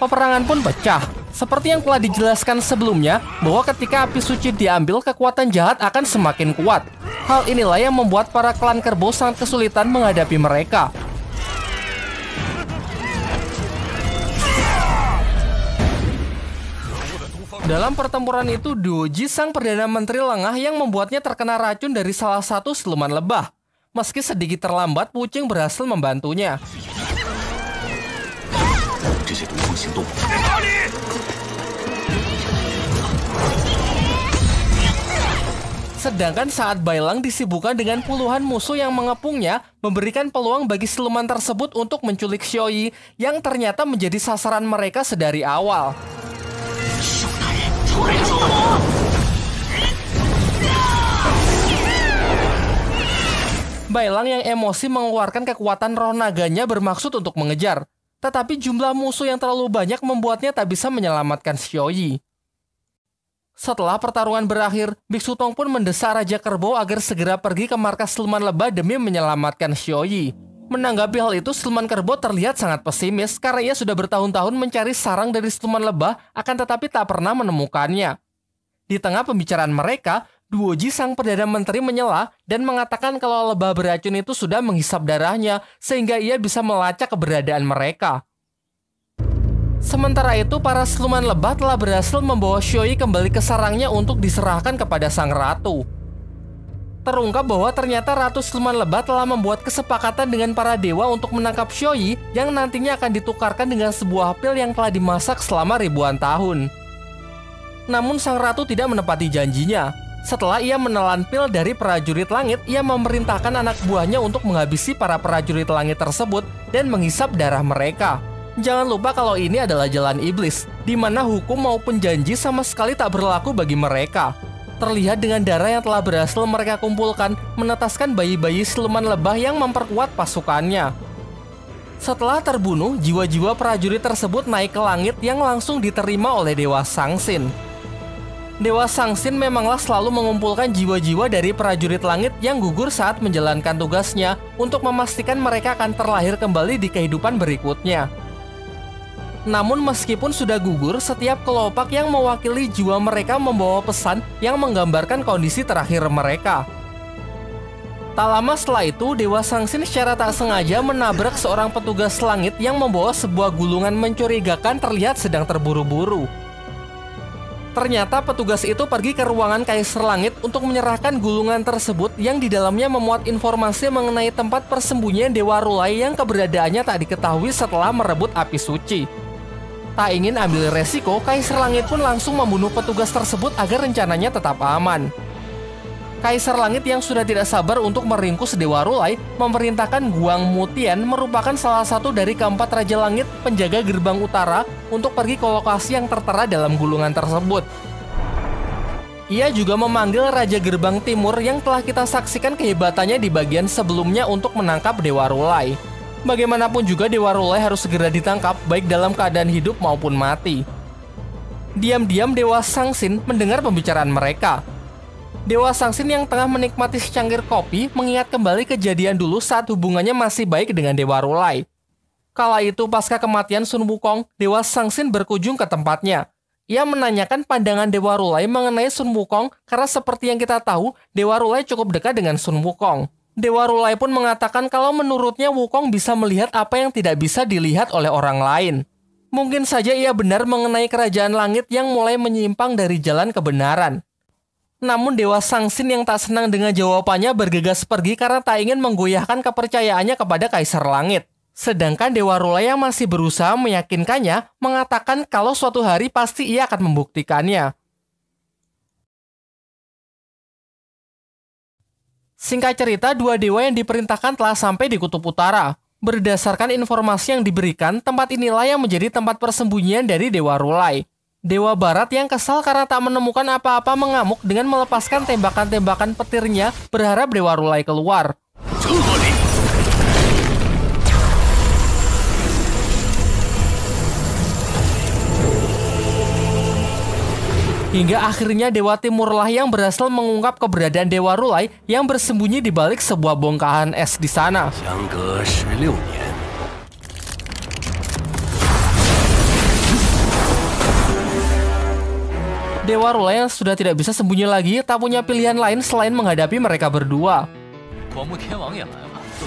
Peperangan pun pecah. Seperti yang telah dijelaskan sebelumnya, bahwa ketika api suci diambil, kekuatan jahat akan semakin kuat. Hal inilah yang membuat para klan kerbau sangat kesulitan menghadapi mereka. Dalam pertempuran itu, Doji sang Perdana Menteri lengah yang membuatnya terkena racun dari salah satu siluman lebah. Meski sedikit terlambat, Pucing berhasil membantunya. Sedangkan saat Bailang disibukkan dengan puluhan musuh yang mengepungnya, memberikan peluang bagi siluman tersebut untuk menculik Xioi yang ternyata menjadi sasaran mereka sedari awal. Bailang yang emosi mengeluarkan kekuatan roh naganya bermaksud untuk mengejar. Tetapi jumlah musuh yang terlalu banyak membuatnya tak bisa menyelamatkan Xiaoyi. Setelah pertarungan berakhir, Biksu Tong pun mendesak Raja Kerbau agar segera pergi ke markas Siluman Lebah demi menyelamatkan Xiaoyi. Menanggapi hal itu, Siluman Kerbau terlihat sangat pesimis karena ia sudah bertahun-tahun mencari sarang dari Siluman Lebah akan tetapi tak pernah menemukannya. Di tengah pembicaraan mereka, Duoji sang Perdana Menteri menyela dan mengatakan kalau lebah beracun itu sudah menghisap darahnya sehingga ia bisa melacak keberadaan mereka. Sementara itu, para siluman lebah telah berhasil membawa Xioi kembali ke sarangnya untuk diserahkan kepada sang ratu. Terungkap bahwa ternyata Ratu Siluman Lebah telah membuat kesepakatan dengan para dewa untuk menangkap Xioi yang nantinya akan ditukarkan dengan sebuah pil yang telah dimasak selama ribuan tahun. Namun sang ratu tidak menepati janjinya, setelah ia menelan pil dari prajurit langit, ia memerintahkan anak buahnya untuk menghabisi para prajurit langit tersebut dan menghisap darah mereka. Jangan lupa kalau ini adalah jalan iblis, di mana hukum maupun janji sama sekali tak berlaku bagi mereka. Terlihat dengan darah yang telah berhasil mereka kumpulkan, menetaskan bayi-bayi siluman lebah yang memperkuat pasukannya. Setelah terbunuh, jiwa-jiwa prajurit tersebut naik ke langit yang langsung diterima oleh Dewa Sangsin. Dewa Sangsin memanglah selalu mengumpulkan jiwa-jiwa dari prajurit langit yang gugur saat menjalankan tugasnya untuk memastikan mereka akan terlahir kembali di kehidupan berikutnya. Namun meskipun sudah gugur, setiap kelopak yang mewakili jiwa mereka membawa pesan yang menggambarkan kondisi terakhir mereka. Tak lama setelah itu, Dewa Sangsin secara tak sengaja menabrak seorang petugas langit yang membawa sebuah gulungan mencurigakan terlihat sedang terburu-buru. Ternyata petugas itu pergi ke ruangan Kaisar Langit untuk menyerahkan gulungan tersebut yang di dalamnya memuat informasi mengenai tempat persembunyian Dewa Rulai yang keberadaannya tak diketahui setelah merebut api suci. Tak ingin ambil resiko, Kaisar Langit pun langsung membunuh petugas tersebut agar rencananya tetap aman. Kaisar Langit yang sudah tidak sabar untuk meringkus Dewa Rulai memerintahkan Guang Mutian merupakan salah satu dari keempat Raja Langit penjaga gerbang utara untuk pergi ke lokasi yang tertera dalam gulungan tersebut. Ia juga memanggil Raja Gerbang Timur yang telah kita saksikan kehebatannya di bagian sebelumnya untuk menangkap Dewa Rulai. Bagaimanapun juga Dewa Rulai harus segera ditangkap baik dalam keadaan hidup maupun mati. Diam-diam Dewa Sangsin mendengar pembicaraan mereka, Dewa Sangsin yang tengah menikmati secangkir kopi mengingat kembali kejadian dulu saat hubungannya masih baik dengan Dewa Rulai. Kala itu pasca kematian Sun Wukong, Dewa Sangsin berkunjung ke tempatnya. Ia menanyakan pandangan Dewa Rulai mengenai Sun Wukong karena seperti yang kita tahu, Dewa Rulai cukup dekat dengan Sun Wukong. Dewa Rulai pun mengatakan kalau menurutnya Wukong bisa melihat apa yang tidak bisa dilihat oleh orang lain. Mungkin saja ia benar mengenai kerajaan langit yang mulai menyimpang dari jalan kebenaran. Namun Dewa Sangsin yang tak senang dengan jawabannya bergegas pergi karena tak ingin menggoyahkan kepercayaannya kepada Kaisar Langit. Sedangkan Dewa Rula yang masih berusaha meyakinkannya mengatakan kalau suatu hari pasti ia akan membuktikannya. Singkat cerita, dua dewa yang diperintahkan telah sampai di Kutub Utara. Berdasarkan informasi yang diberikan, tempat inilah yang menjadi tempat persembunyian dari Dewa Rulai. Dewa Barat yang kesal karena tak menemukan apa-apa mengamuk dengan melepaskan tembakan-tembakan petirnya berharap Dewa Rulai keluar. Hingga akhirnya Dewa Timurlah yang berhasil mengungkap keberadaan Dewa Rulai yang bersembunyi di balik sebuah bongkahan es di sana. Dewa yang sudah tidak bisa sembunyi lagi tak punya pilihan lain selain menghadapi mereka berdua.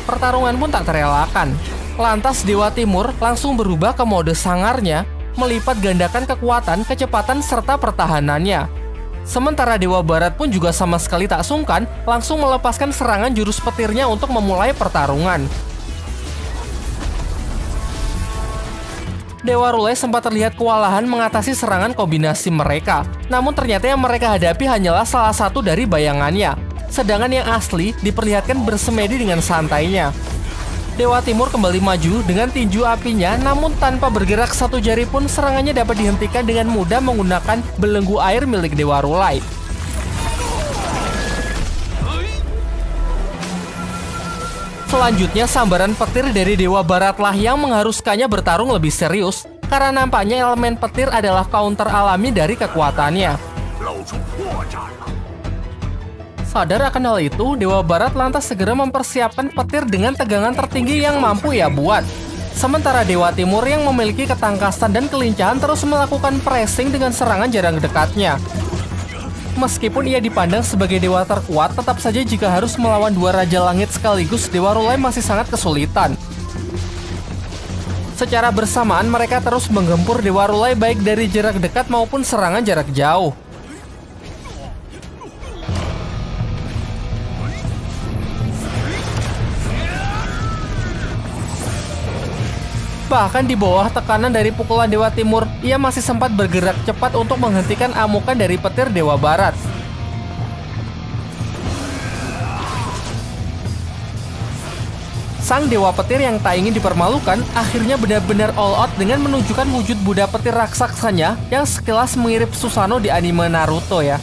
Pertarungan pun tak terelakkan. Lantas Dewa Timur langsung berubah ke mode sangarnya, melipat gandakan kekuatan, kecepatan, serta pertahanannya. Sementara Dewa Barat pun juga sama sekali tak sungkan, langsung melepaskan serangan jurus petirnya untuk memulai pertarungan. Dewa Rulai sempat terlihat kewalahan mengatasi serangan kombinasi mereka. Namun ternyata yang mereka hadapi hanyalah salah satu dari bayangannya. Sedangkan yang asli diperlihatkan bersemedi dengan santainya. Dewa Timur kembali maju dengan tinju apinya, namun tanpa bergerak satu jari pun serangannya dapat dihentikan dengan mudah menggunakan belenggu air milik Dewa Rulai. Selanjutnya, sambaran petir dari Dewa Baratlah yang mengharuskannya bertarung lebih serius, karena nampaknya elemen petir adalah counter alami dari kekuatannya. Sadar akan hal itu, Dewa Barat lantas segera mempersiapkan petir dengan tegangan tertinggi yang mampu ia buat. Sementara Dewa Timur yang memiliki ketangkasan dan kelincahan terus melakukan pressing dengan serangan jarak dekatnya. Meskipun ia dipandang sebagai dewa terkuat, tetap saja jika harus melawan dua Raja Langit sekaligus, Dewa Rulai masih sangat kesulitan. Secara bersamaan, mereka terus menggempur Dewa Rulai baik dari jarak dekat maupun serangan jarak jauh. Bahkan di bawah tekanan dari pukulan Dewa Timur, ia masih sempat bergerak cepat untuk menghentikan amukan dari petir Dewa Barat. Sang Dewa Petir yang tak ingin dipermalukan akhirnya benar-benar all out dengan menunjukkan wujud Buddha petir raksasanya yang sekilas mirip Susano di anime Naruto ya.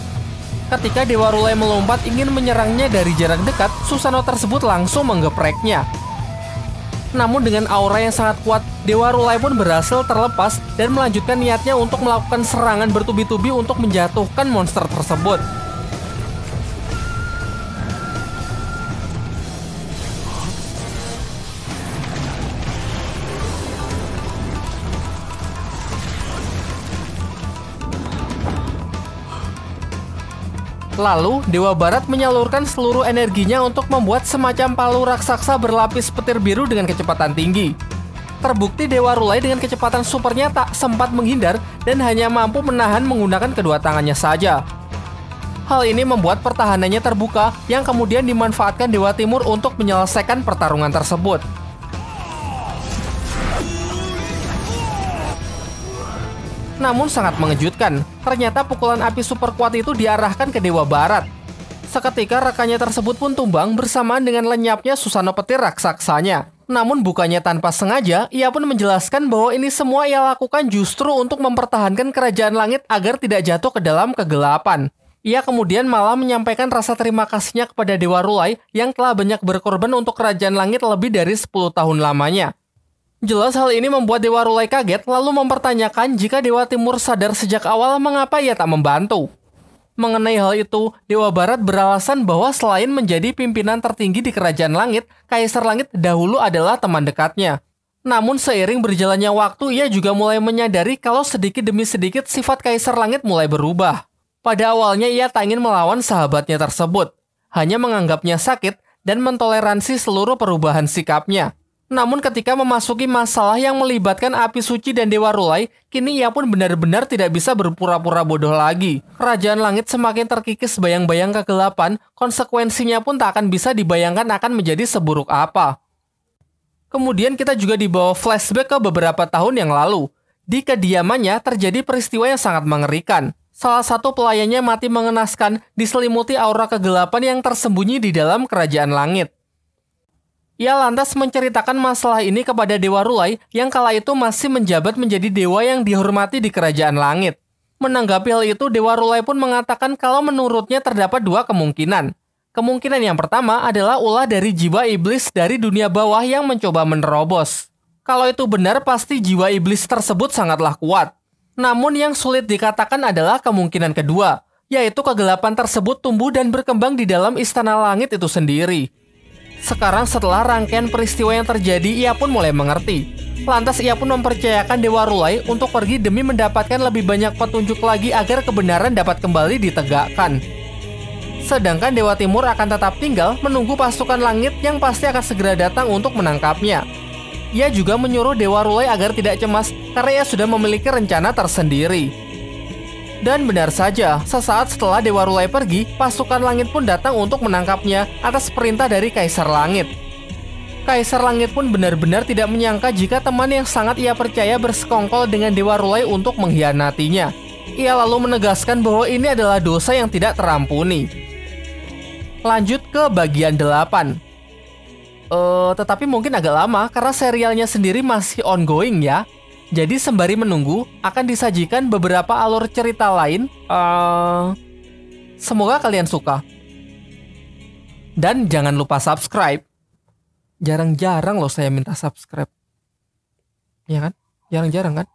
Ketika Dewa Rulai melompat ingin menyerangnya dari jarak dekat, Susano tersebut langsung menggepreknya. Namun dengan aura yang sangat kuat, Dewa Rulai pun berhasil terlepas dan melanjutkan niatnya untuk melakukan serangan bertubi-tubi untuk menjatuhkan monster tersebut. Lalu, Dewa Barat menyalurkan seluruh energinya untuk membuat semacam palu raksasa berlapis petir biru dengan kecepatan tinggi. Terbukti Dewa Rulai dengan kecepatan supernya tak sempat menghindar dan hanya mampu menahan menggunakan kedua tangannya saja. Hal ini membuat pertahanannya terbuka yang kemudian dimanfaatkan Dewa Timur untuk menyelesaikan pertarungan tersebut. Namun sangat mengejutkan, ternyata pukulan api super kuat itu diarahkan ke Dewa Barat. Seketika rekannya tersebut pun tumbang bersamaan dengan lenyapnya Susano Petir raksasanya. Namun bukannya tanpa sengaja, ia pun menjelaskan bahwa ini semua ia lakukan justru untuk mempertahankan kerajaan langit agar tidak jatuh ke dalam kegelapan. Ia kemudian malah menyampaikan rasa terima kasihnya kepada Dewa Rulai yang telah banyak berkorban untuk kerajaan langit lebih dari 10 tahun lamanya. Jelas hal ini membuat Dewa Rulai kaget lalu mempertanyakan jika Dewa Timur sadar sejak awal mengapa ia tak membantu. Mengenai hal itu, Dewa Barat beralasan bahwa selain menjadi pimpinan tertinggi di Kerajaan Langit, Kaisar Langit dahulu adalah teman dekatnya. Namun seiring berjalannya waktu, ia juga mulai menyadari kalau sedikit demi sedikit sifat Kaisar Langit mulai berubah. Pada awalnya ia tak ingin melawan sahabatnya tersebut, hanya menganggapnya sakit dan mentoleransi seluruh perubahan sikapnya. Namun ketika memasuki masalah yang melibatkan api suci dan Dewa Rulai, kini ia pun benar-benar tidak bisa berpura-pura bodoh lagi. Kerajaan langit semakin terkikis bayang-bayang kegelapan, konsekuensinya pun tak akan bisa dibayangkan akan menjadi seburuk apa. Kemudian kita juga dibawa flashback ke beberapa tahun yang lalu. Di kediamannya terjadi peristiwa yang sangat mengerikan. Salah satu pelayannya mati mengenaskan diselimuti aura kegelapan yang tersembunyi di dalam kerajaan langit. Ia lantas menceritakan masalah ini kepada Dewa Rulai yang kala itu masih menjabat menjadi dewa yang dihormati di kerajaan langit. Menanggapi hal itu, Dewa Rulai pun mengatakan kalau menurutnya terdapat dua kemungkinan. Kemungkinan yang pertama adalah ulah dari jiwa iblis dari dunia bawah yang mencoba menerobos. Kalau itu benar, pasti jiwa iblis tersebut sangatlah kuat. Namun yang sulit dikatakan adalah kemungkinan kedua, yaitu kegelapan tersebut tumbuh dan berkembang di dalam istana langit itu sendiri. Sekarang setelah rangkaian peristiwa yang terjadi, ia pun mulai mengerti Lantas ia pun mempercayakan Dewa Rulai untuk pergi demi mendapatkan lebih banyak petunjuk lagi agar kebenaran dapat kembali ditegakkan. Sedangkan Dewa Timur akan tetap tinggal menunggu pasukan langit yang pasti akan segera datang untuk menangkapnya. Ia juga menyuruh Dewa Rulai agar tidak cemas karena ia sudah memiliki rencana tersendiri. Dan benar saja, sesaat setelah Dewa Rulai pergi, pasukan langit pun datang untuk menangkapnya atas perintah dari Kaisar Langit. Kaisar Langit pun benar-benar tidak menyangka jika teman yang sangat ia percaya bersekongkol dengan Dewa Rulai untuk mengkhianatinya. Ia lalu menegaskan bahwa ini adalah dosa yang tidak terampuni. Lanjut ke bagian 8. Uh, tetapi mungkin agak lama karena serialnya sendiri masih ongoing ya. Jadi sembari menunggu akan disajikan beberapa alur cerita lain. Uh, semoga kalian suka. Dan jangan lupa subscribe jarang-jarang loh saya minta subscribe. Ya kan? Jarang-jarang kan?